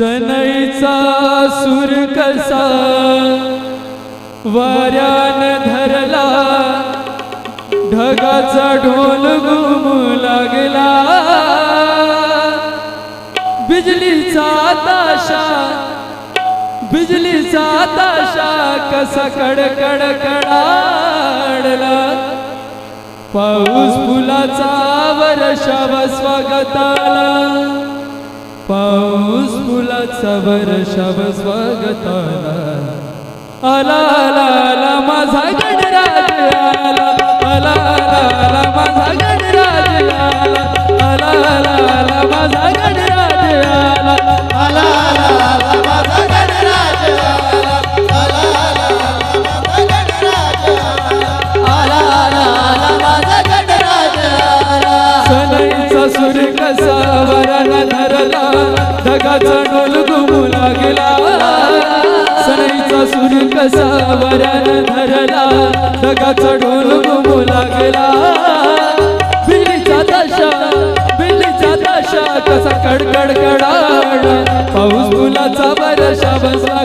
सनईचा सुर कसा? वाऱ्यान धरला ढगाचा ढोल घुमू लागला. बिजलीचा ताशा बिजलीचा ताशा कसा कडकड कडाडला. पाऊस फुलाचा वर्षाव स्वागताला. पाऊस फुलाचा वर्षाव स्वागताला. आला आला आला माझा गणराज आला. आला आला आला माझा गणराज आला. आला आला आला माझा गणराज आला. सूर वरण धरला ढगाचा डोल घुमू लागला सनईचा सूर कसा वरण धरला ढगाचा डोल घुमू लागला बिल्लीचा दशा बिल्लीचा दशा कसा कडकडकडाड पाऊस फुलाचा बरशा स्वागताला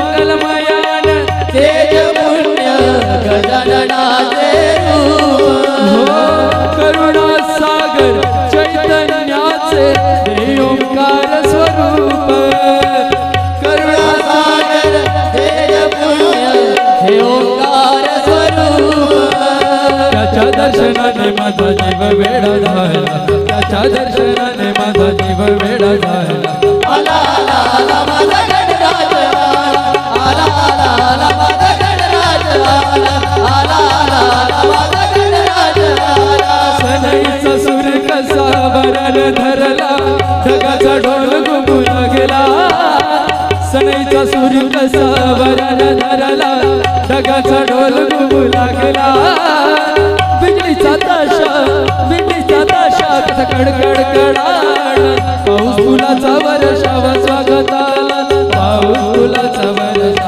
मंगलमयान तेज पुण्य गजाननाचे रूप हो करुणा सागर चैतन्याचे हे ओंकार स्वरूप। करुणासागर तेज पुण्य हे ओंकार स्वरूप। त्याच्या दर्शनाने माझा जीव वेडा झाला। त्याच्या दर्शनाने माझा जीव वेडा झाला। आला आला आला माझा गणराज धरला जगाचा ढोल गुंगुला गेला. सनईचा सूर्य कसा वरण धरला जगाचा ढोल गुंगुला गेला. विजेचा ताशा विजेचा ताशा कसा कडकड कडाड पाऊस फुलाचा वर्षावा स्वागत आला पाऊस फुलाचा वर्षा